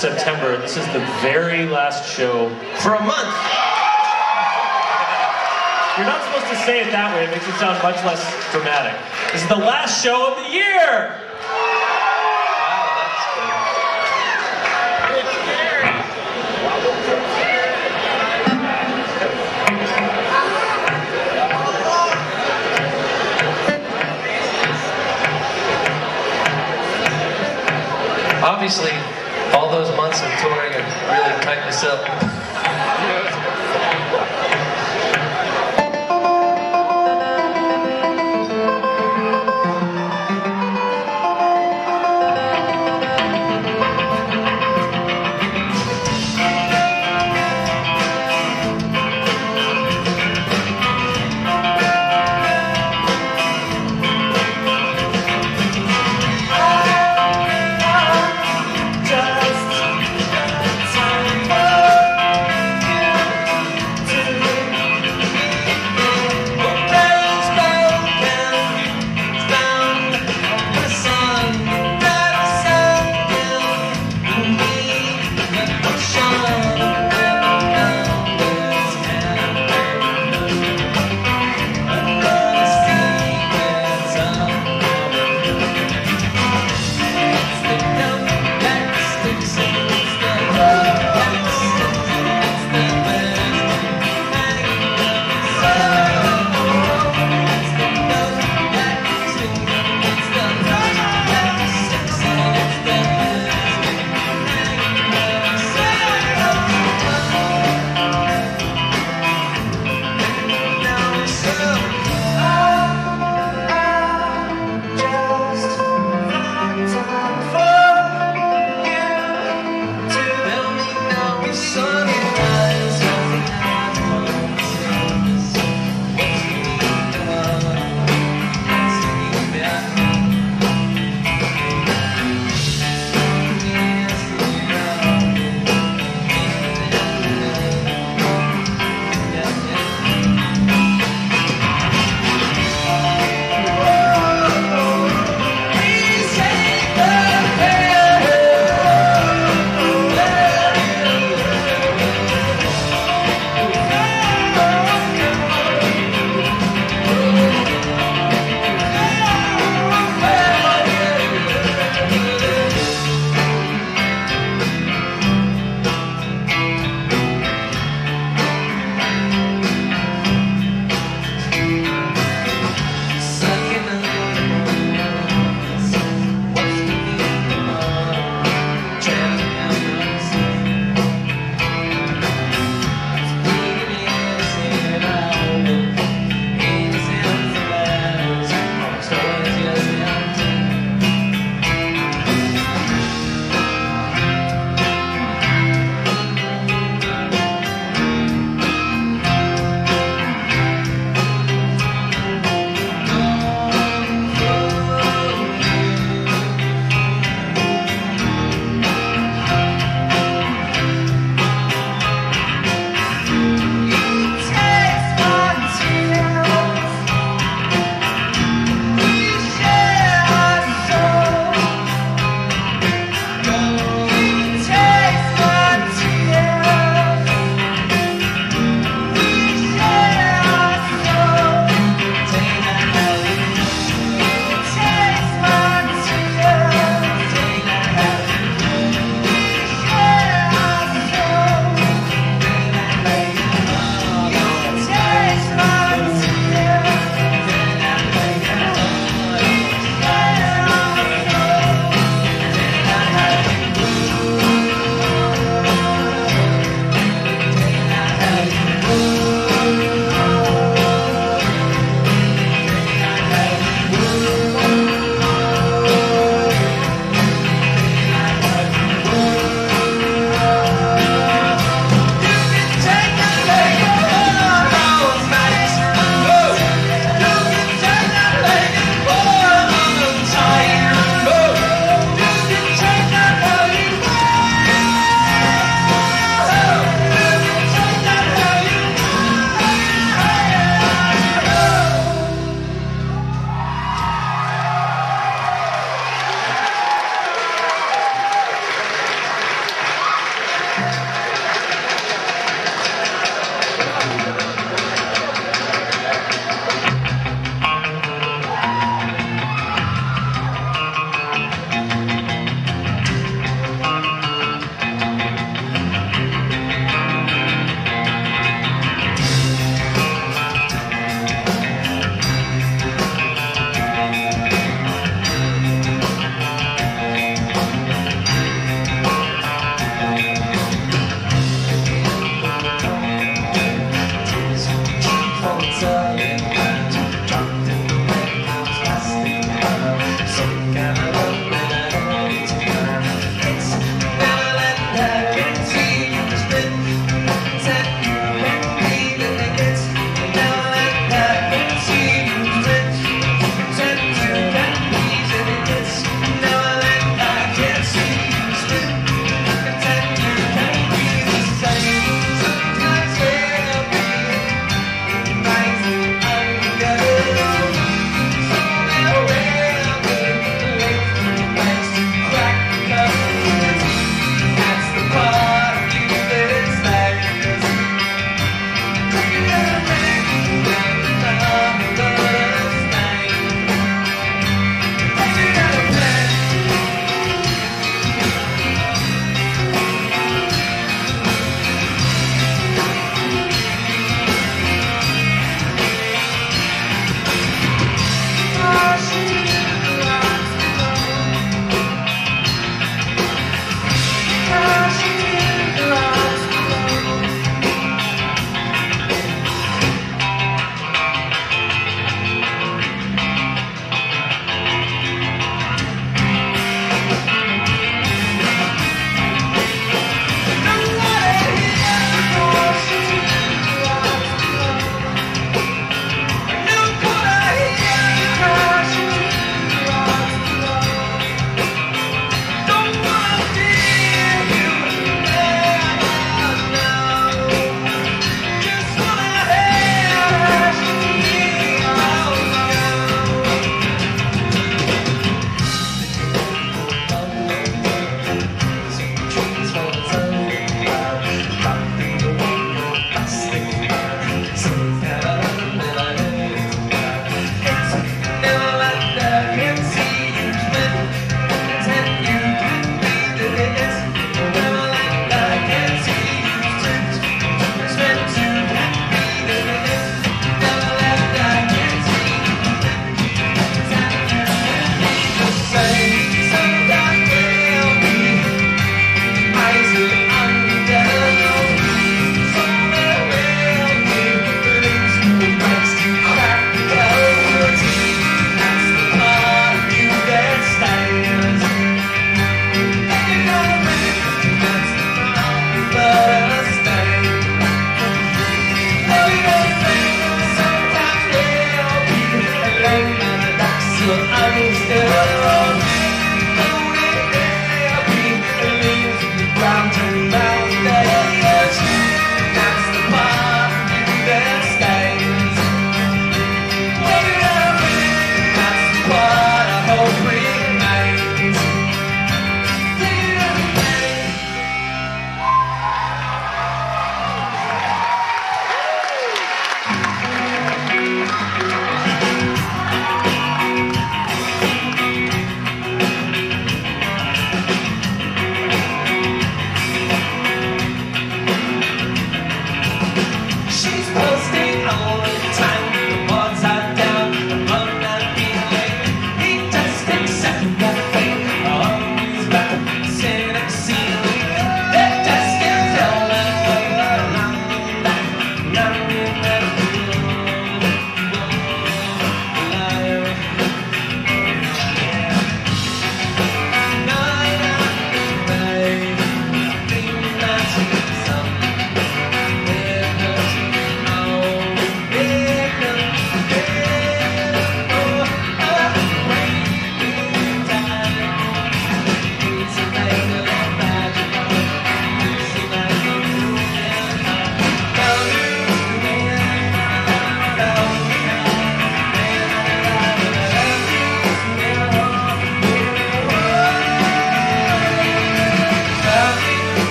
September. This is the very last show. for a month. You're not supposed to say it that way. It makes it sound much less dramatic. This is the last show of the year. Obviously, all those months of touring have really tightened us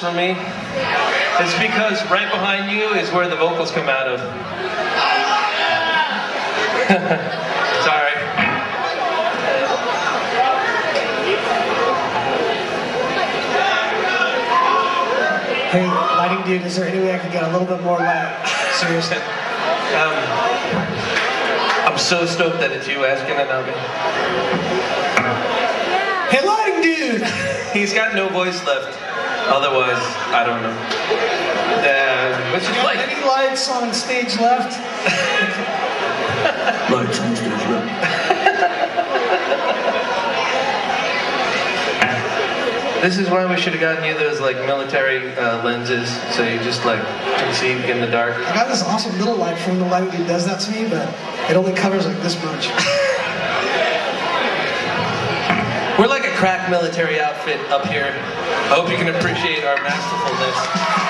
from me? It's because right behind you is where the vocals come out of. Sorry. Hey, lighting dude, is there any way I could get a little bit more light? Seriously. Um, I'm so stoked that it's you asking it of me. Hey, lighting dude! He's got no voice left. Otherwise, I don't know. Uh, what should you like? Any lights on stage left? Lights on stage left. This is why we should have gotten you those like military uh, lenses, so you just like can see in the dark. I got this awesome little light from the lighting dude does that to me, but it only covers like this much. crack military outfit up here. I hope you can appreciate our masterfulness.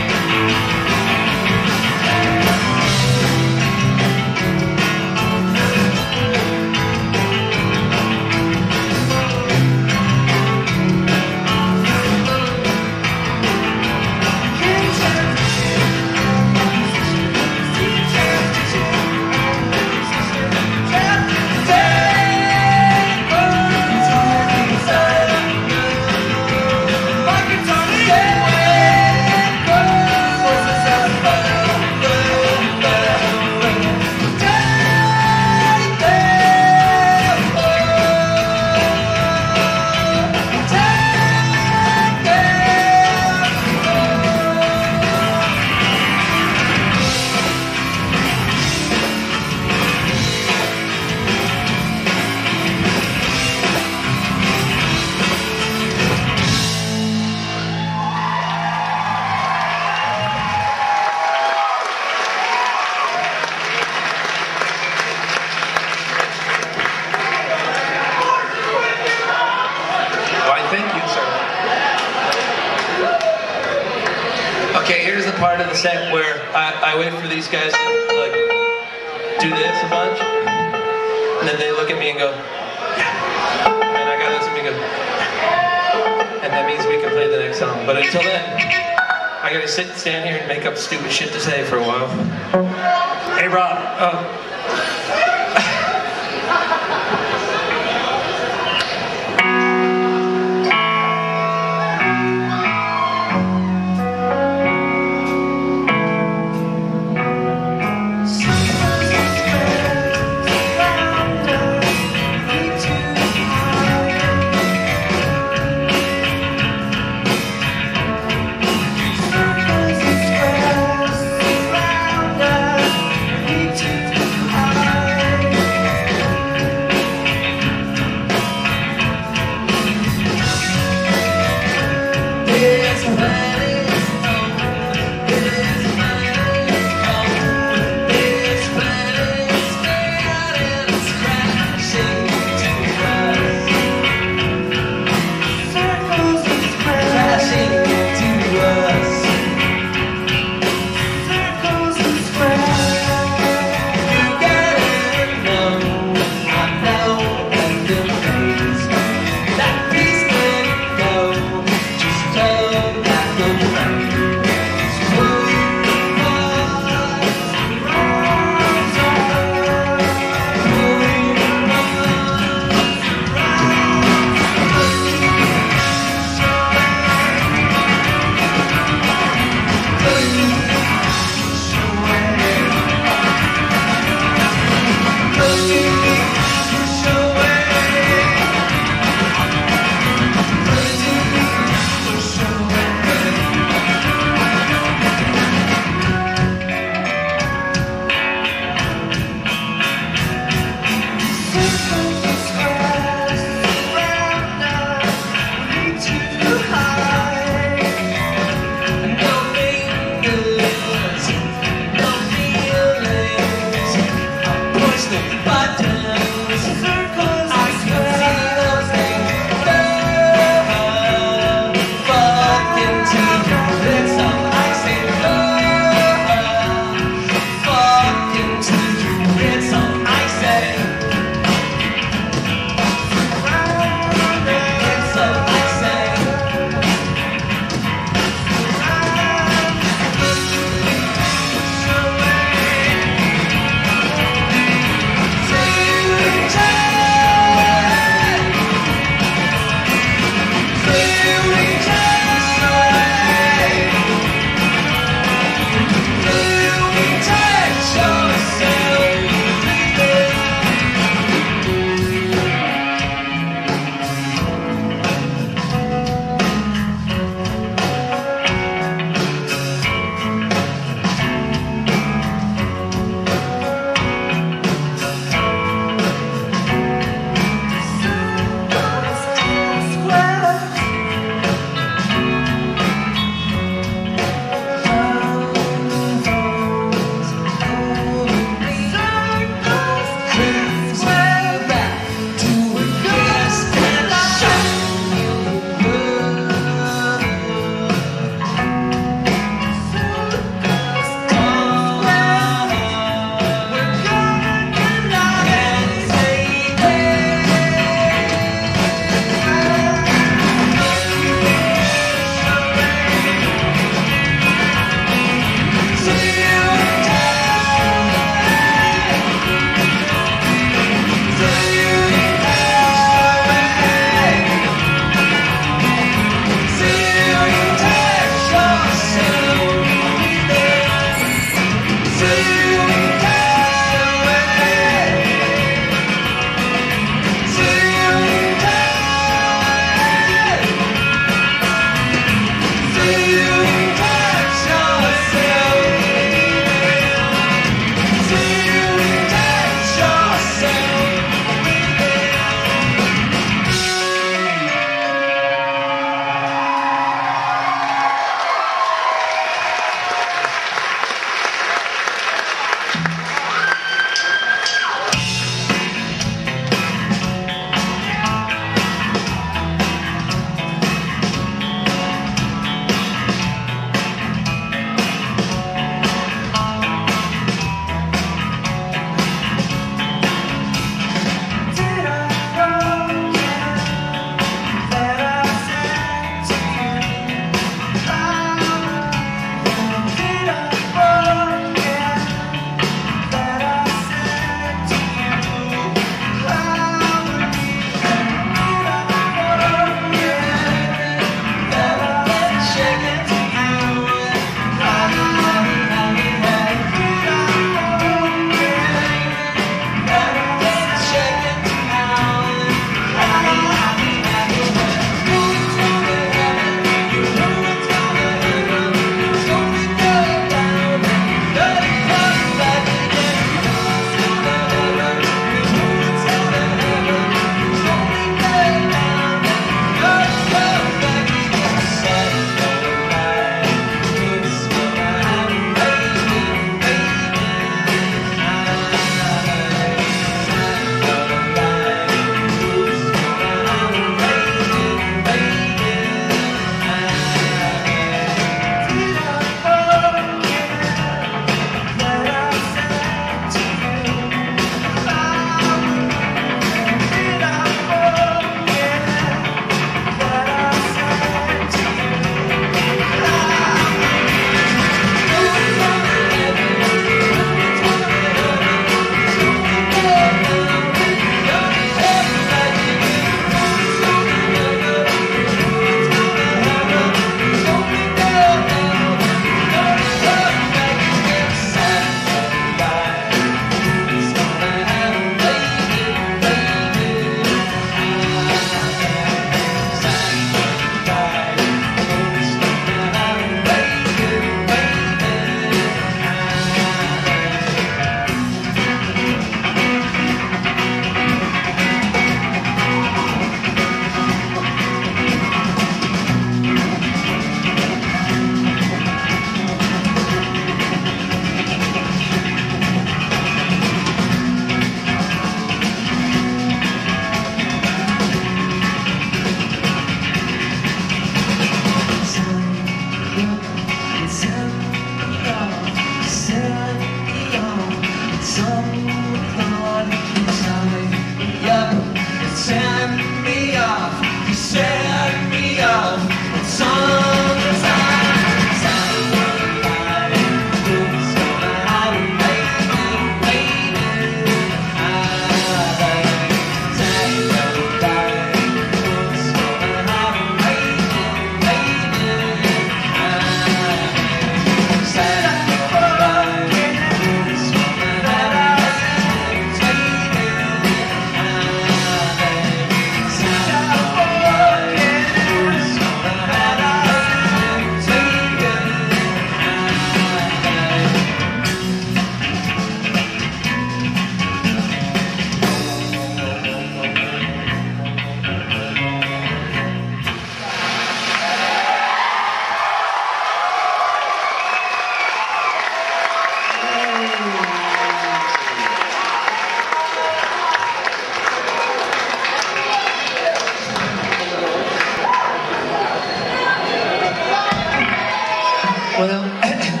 Well,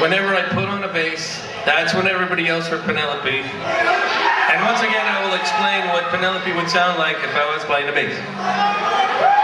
whenever I put on a bass, that's when everybody else heard Penelope. And once again, I will explain what Penelope would sound like if I was playing a bass.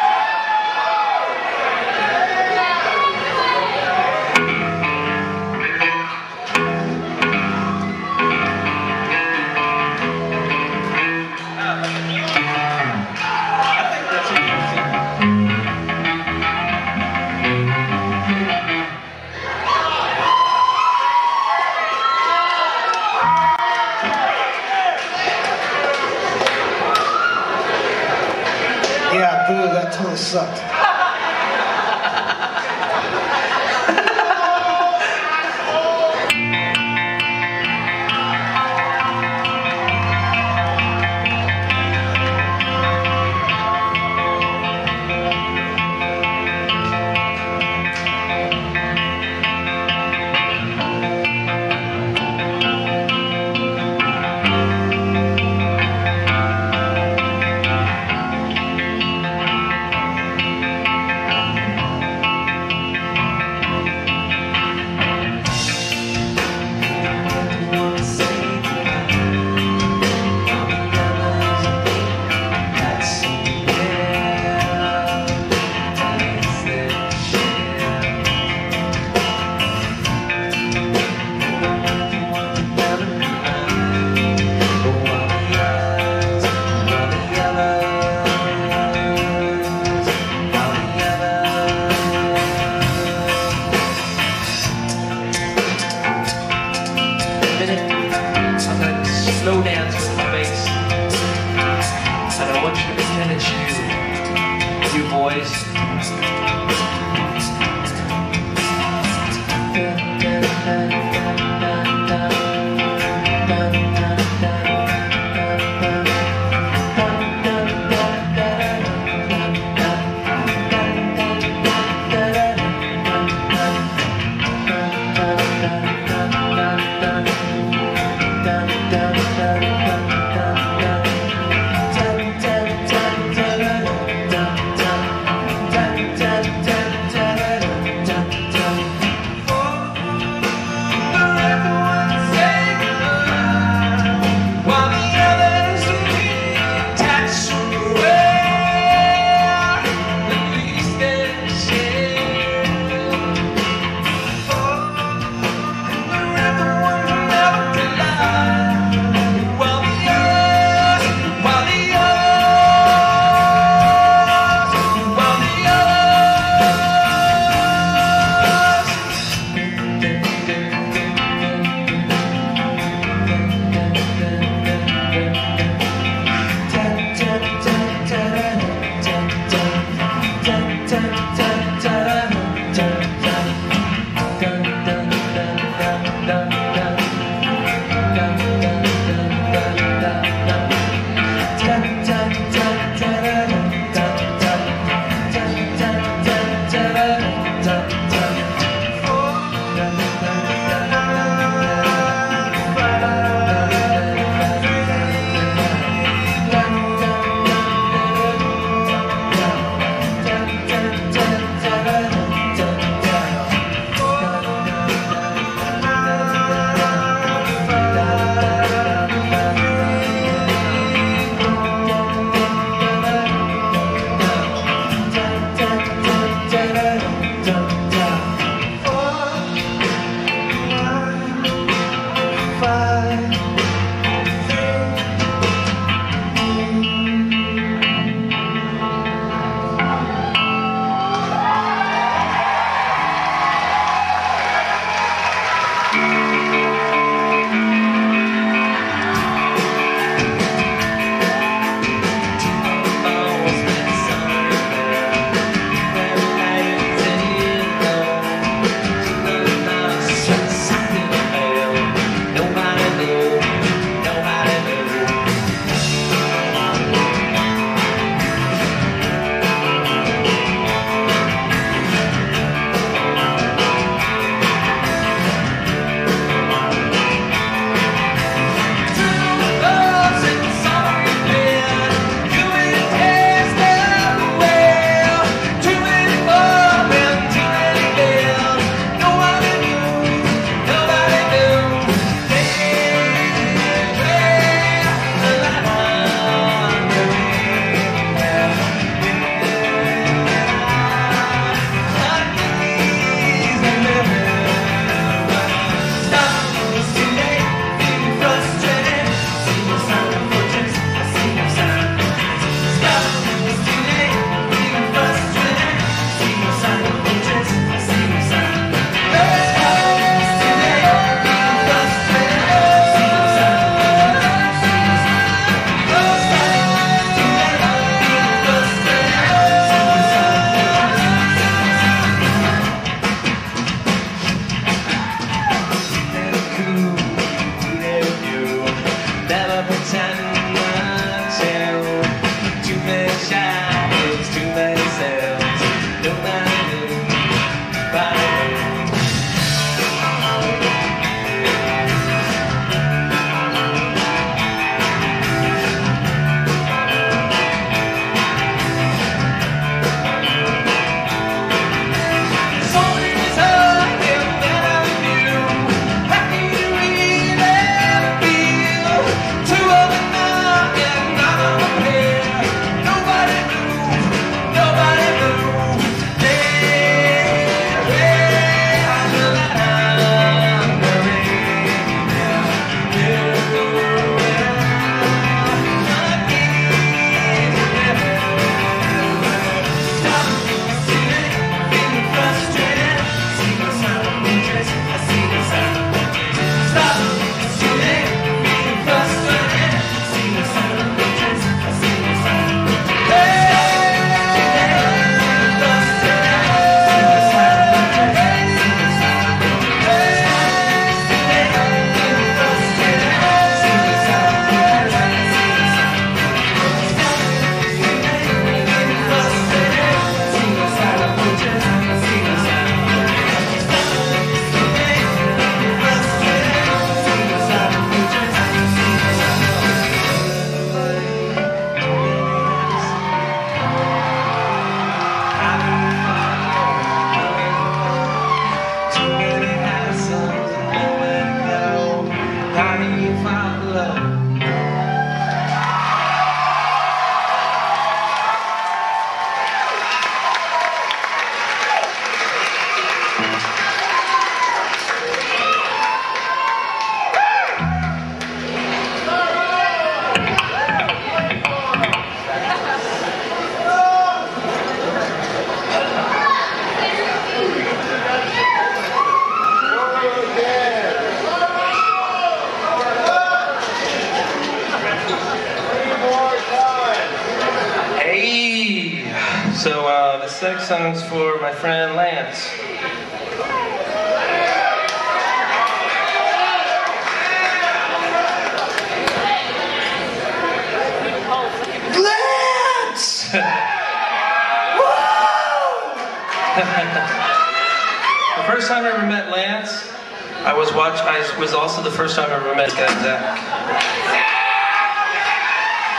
Was also the first time I ever met Zach.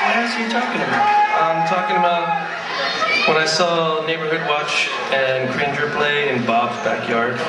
What else are you talking about? I'm talking about when I saw Neighborhood Watch and Cringer play in Bob's backyard.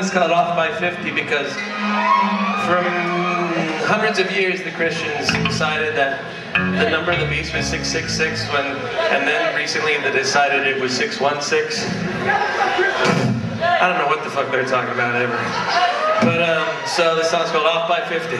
Song called Off by 50 because from hundreds of years the Christians decided that the number of the beast was 666 when, and then recently they decided it was 616. I don't know what the fuck they're talking about ever. But um, so this song's called Off by 50.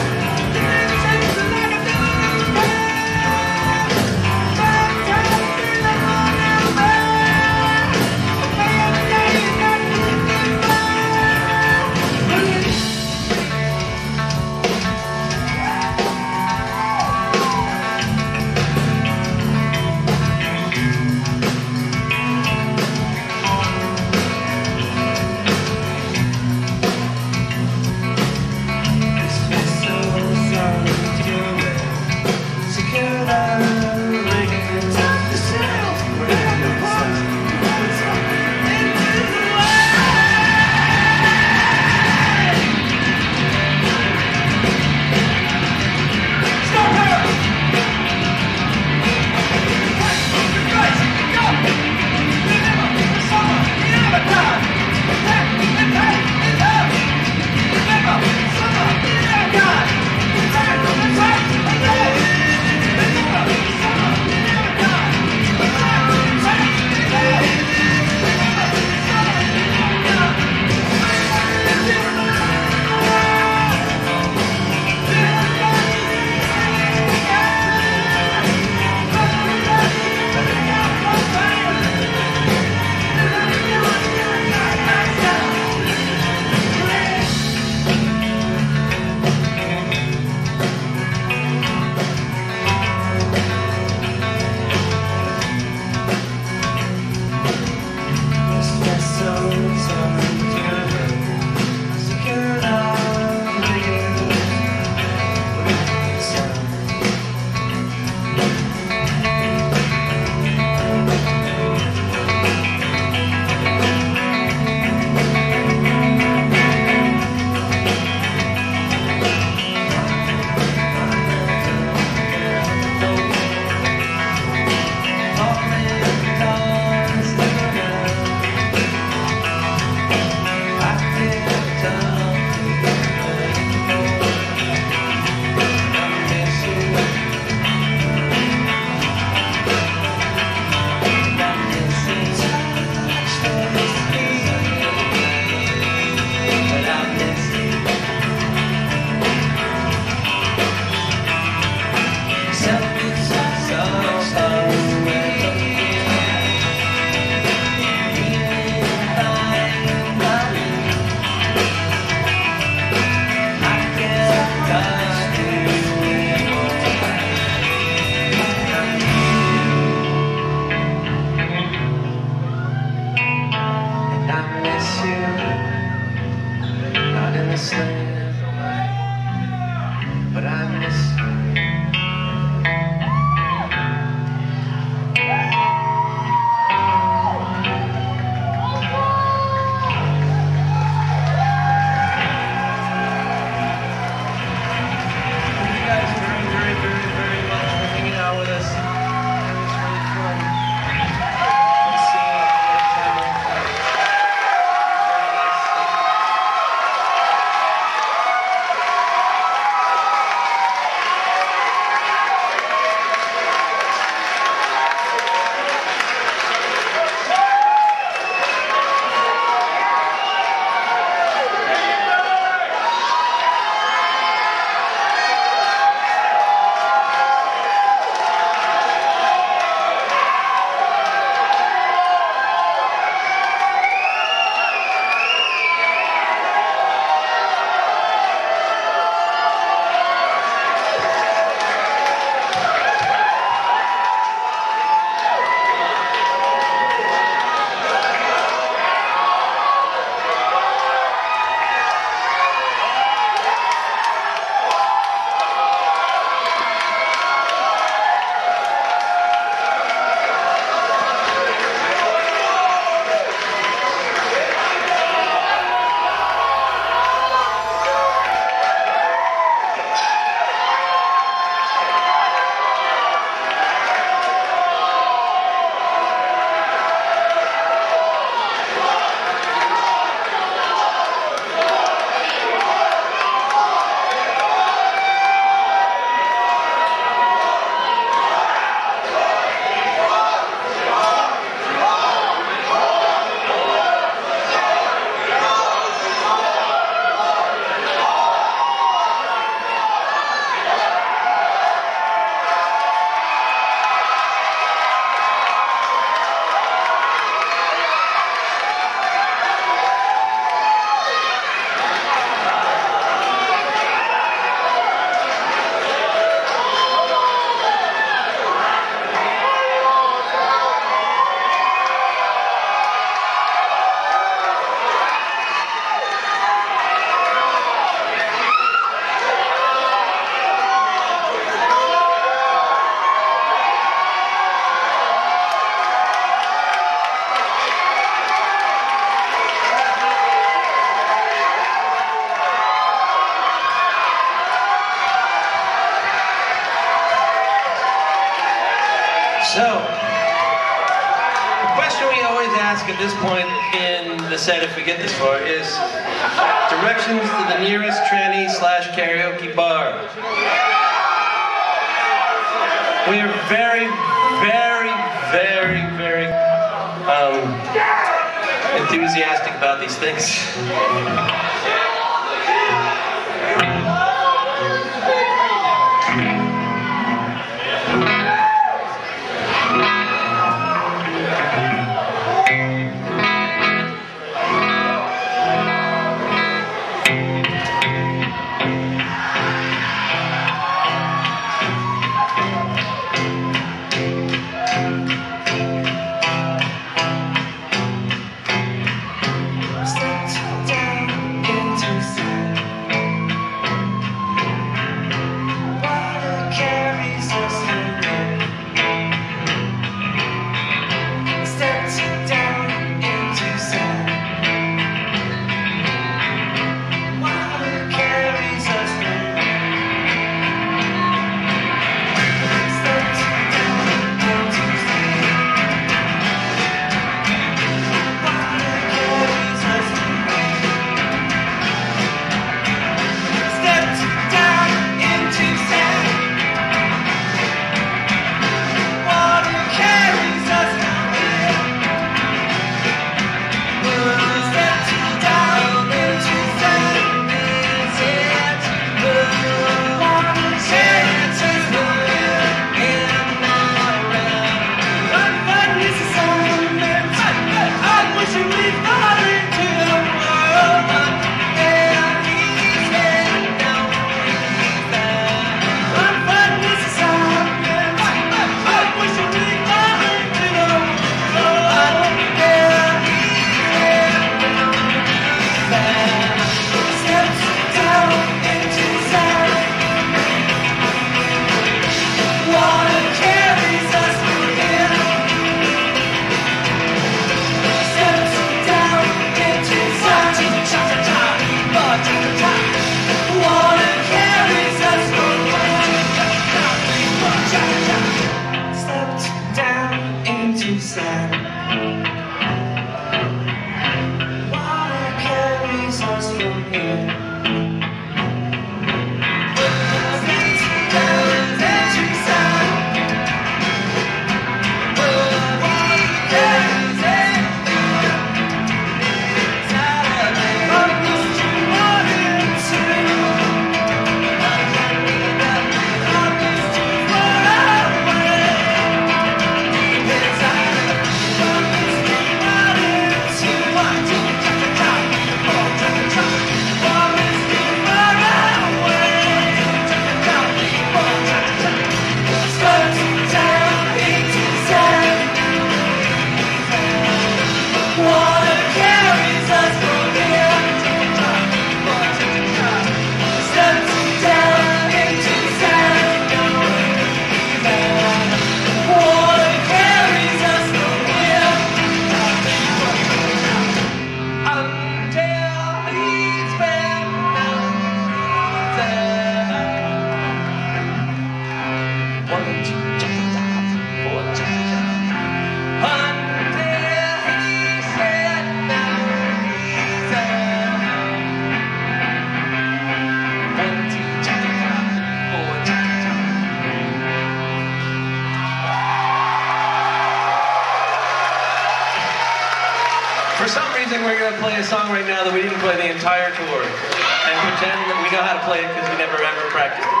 Entire tour and pretend that we know how to play it because we never ever practiced it.